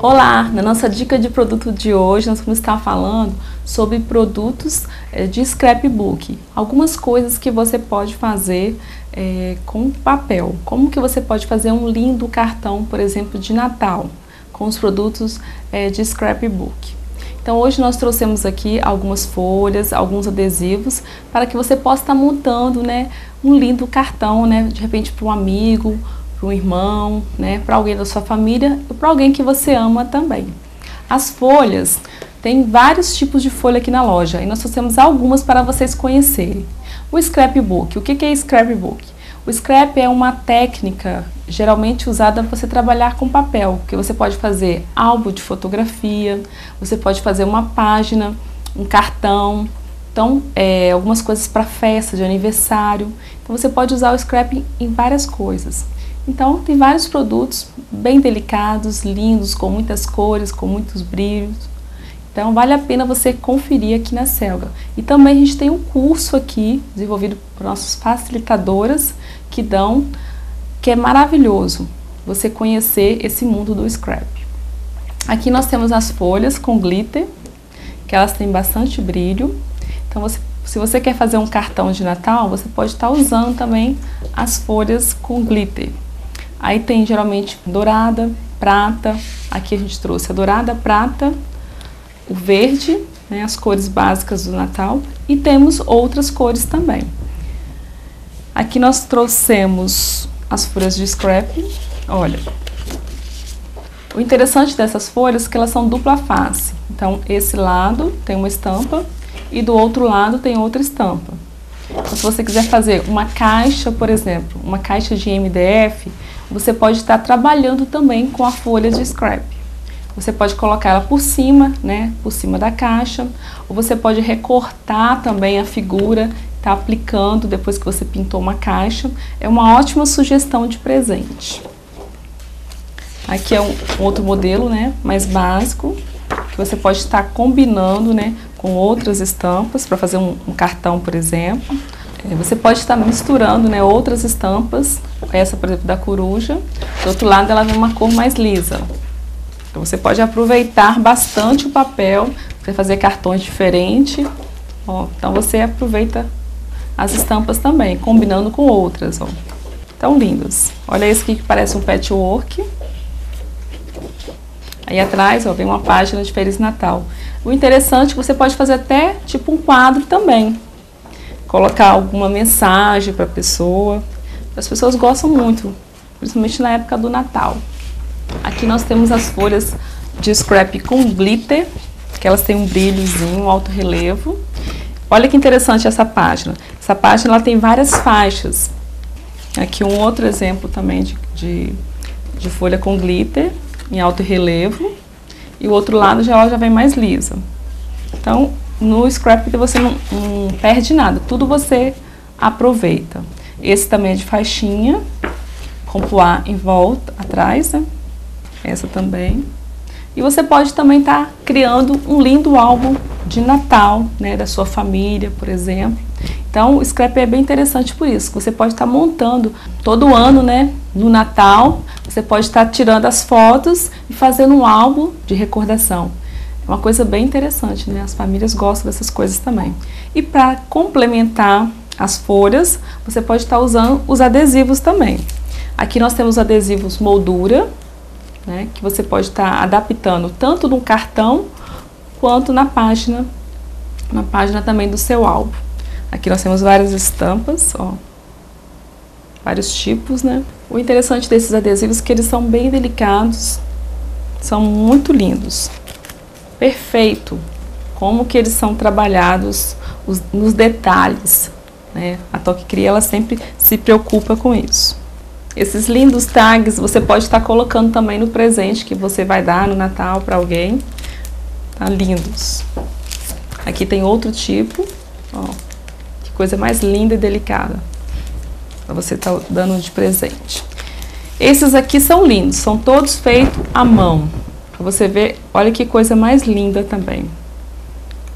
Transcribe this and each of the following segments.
Olá, na nossa dica de produto de hoje nós vamos estar falando sobre produtos é, de scrapbook. Algumas coisas que você pode fazer é, com papel. Como que você pode fazer um lindo cartão, por exemplo, de Natal, com os produtos é, de scrapbook. Então hoje nós trouxemos aqui algumas folhas, alguns adesivos, para que você possa estar montando né, um lindo cartão, né, de repente para um amigo, para um irmão, né, para alguém da sua família e para alguém que você ama também. As folhas, tem vários tipos de folha aqui na loja e nós trouxemos algumas para vocês conhecerem. O scrapbook, o que é scrapbook? O scrap é uma técnica geralmente usada para você trabalhar com papel, que você pode fazer álbum de fotografia, você pode fazer uma página, um cartão, então é, algumas coisas para festa de aniversário. Então você pode usar o scrap em várias coisas. Então, tem vários produtos bem delicados, lindos, com muitas cores, com muitos brilhos. Então, vale a pena você conferir aqui na Selga. E também a gente tem um curso aqui, desenvolvido por nossas facilitadoras, que dão, que é maravilhoso você conhecer esse mundo do scrap. Aqui nós temos as folhas com glitter, que elas têm bastante brilho. Então, você, se você quer fazer um cartão de Natal, você pode estar usando também as folhas com glitter. Aí tem geralmente dourada, prata, aqui a gente trouxe a dourada, prata, o verde, né, as cores básicas do Natal, e temos outras cores também. Aqui nós trouxemos as folhas de scrap, olha. O interessante dessas folhas é que elas são dupla face. Então, esse lado tem uma estampa e do outro lado tem outra estampa. Então, se você quiser fazer uma caixa, por exemplo, uma caixa de MDF, você pode estar trabalhando também com a folha de scrap. Você pode colocar ela por cima, né, por cima da caixa, ou você pode recortar também a figura, tá aplicando depois que você pintou uma caixa. É uma ótima sugestão de presente. Aqui é um outro modelo, né, mais básico, que você pode estar combinando, né, com outras estampas para fazer um, um cartão, por exemplo. É, você pode estar misturando né, outras estampas, essa por exemplo da coruja, do outro lado ela vem uma cor mais lisa. Então você pode aproveitar bastante o papel para fazer cartões diferentes. Ó, então você aproveita as estampas também, combinando com outras. Ó. Tão lindos. Olha esse aqui que parece um patchwork. Aí atrás ó, vem uma página de Feliz Natal. O interessante é que você pode fazer até tipo um quadro também colocar alguma mensagem para a pessoa. As pessoas gostam muito, principalmente na época do Natal. Aqui nós temos as folhas de scrap com glitter, que elas têm um brilhozinho, um alto relevo. Olha que interessante essa página. Essa página ela tem várias faixas. Aqui um outro exemplo também de, de, de folha com glitter em alto relevo. E o outro lado já, já vem mais lisa. Então, no scrap você não, não perde nada, tudo você aproveita. Esse também é de faixinha, com poá em volta, atrás, né? Essa também. E você pode também estar tá criando um lindo álbum de Natal, né, da sua família, por exemplo. Então, o scrap é bem interessante por isso. Você pode estar montando todo ano, né, no Natal, você pode estar tirando as fotos e fazendo um álbum de recordação. É uma coisa bem interessante, né? As famílias gostam dessas coisas também. E para complementar as folhas, você pode estar usando os adesivos também. Aqui nós temos adesivos moldura, né, que você pode estar adaptando tanto no cartão quanto na página, na página também do seu álbum. Aqui nós temos várias estampas, ó, vários tipos, né? O interessante desses adesivos é que eles são bem delicados, são muito lindos perfeito, como que eles são trabalhados os, nos detalhes. Né? A Toque Cria ela sempre se preocupa com isso. Esses lindos tags você pode estar colocando também no presente que você vai dar no Natal para alguém. Tá lindos. Aqui tem outro tipo, ó, coisa mais linda e delicada para você estar tá dando de presente. Esses aqui são lindos, são todos feitos à mão. Você ver, olha que coisa mais linda também.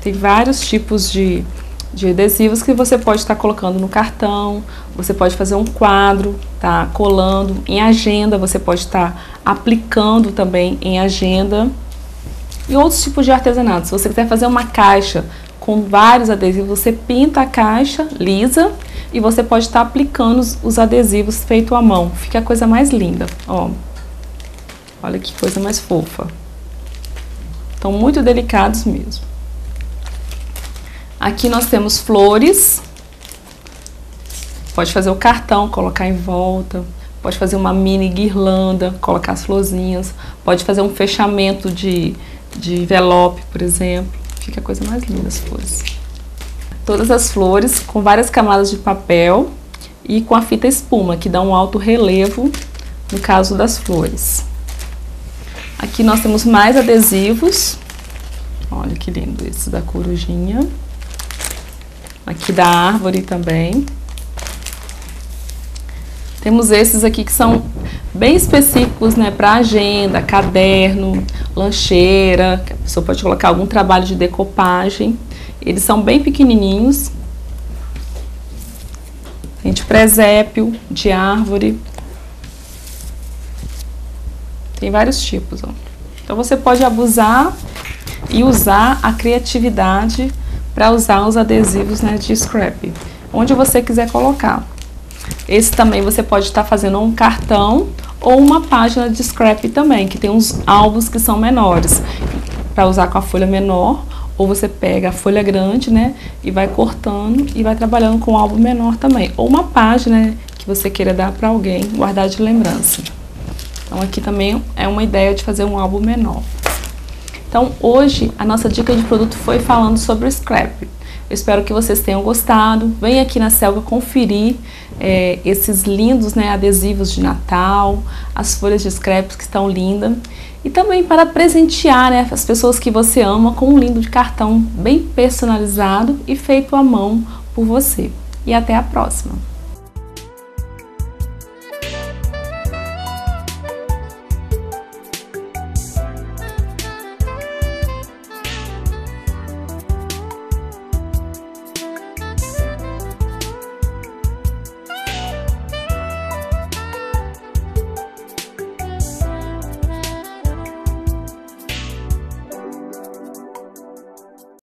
Tem vários tipos de, de adesivos que você pode estar colocando no cartão, você pode fazer um quadro, tá colando em agenda, você pode estar aplicando também em agenda e outros tipos de artesanato. Se você quiser fazer uma caixa com vários adesivos, você pinta a caixa lisa e você pode estar aplicando os, os adesivos feito à mão. Fica a coisa mais linda, ó. Olha que coisa mais fofa. Estão muito delicados mesmo. Aqui nós temos flores. Pode fazer o cartão, colocar em volta. Pode fazer uma mini guirlanda, colocar as florzinhas. Pode fazer um fechamento de, de envelope, por exemplo. Fica a coisa mais linda as flores. Todas as flores com várias camadas de papel e com a fita espuma, que dá um alto relevo no caso das flores. Aqui nós temos mais adesivos. Olha que lindo esse da corujinha aqui da árvore também. Temos esses aqui que são bem específicos né, para agenda, caderno, lancheira, pessoa pode colocar algum trabalho de decopagem. Eles são bem pequenininhos. Tem de presépio, de árvore. Tem vários tipos. Ó. Então você pode abusar e usar a criatividade para usar os adesivos né, de scrap, onde você quiser colocar. Esse também você pode estar tá fazendo um cartão ou uma página de scrap também, que tem uns álbuns que são menores, para usar com a folha menor, ou você pega a folha grande, né, e vai cortando e vai trabalhando com um álbum menor também, ou uma página que você queira dar para alguém guardar de lembrança. Então aqui também é uma ideia de fazer um álbum menor. Então hoje a nossa dica de produto foi falando sobre o scrap. Eu espero que vocês tenham gostado. Vem aqui na Selva conferir é, esses lindos né, adesivos de Natal, as folhas de scrap que estão lindas. E também para presentear né, as pessoas que você ama com um lindo cartão bem personalizado e feito à mão por você. E até a próxima!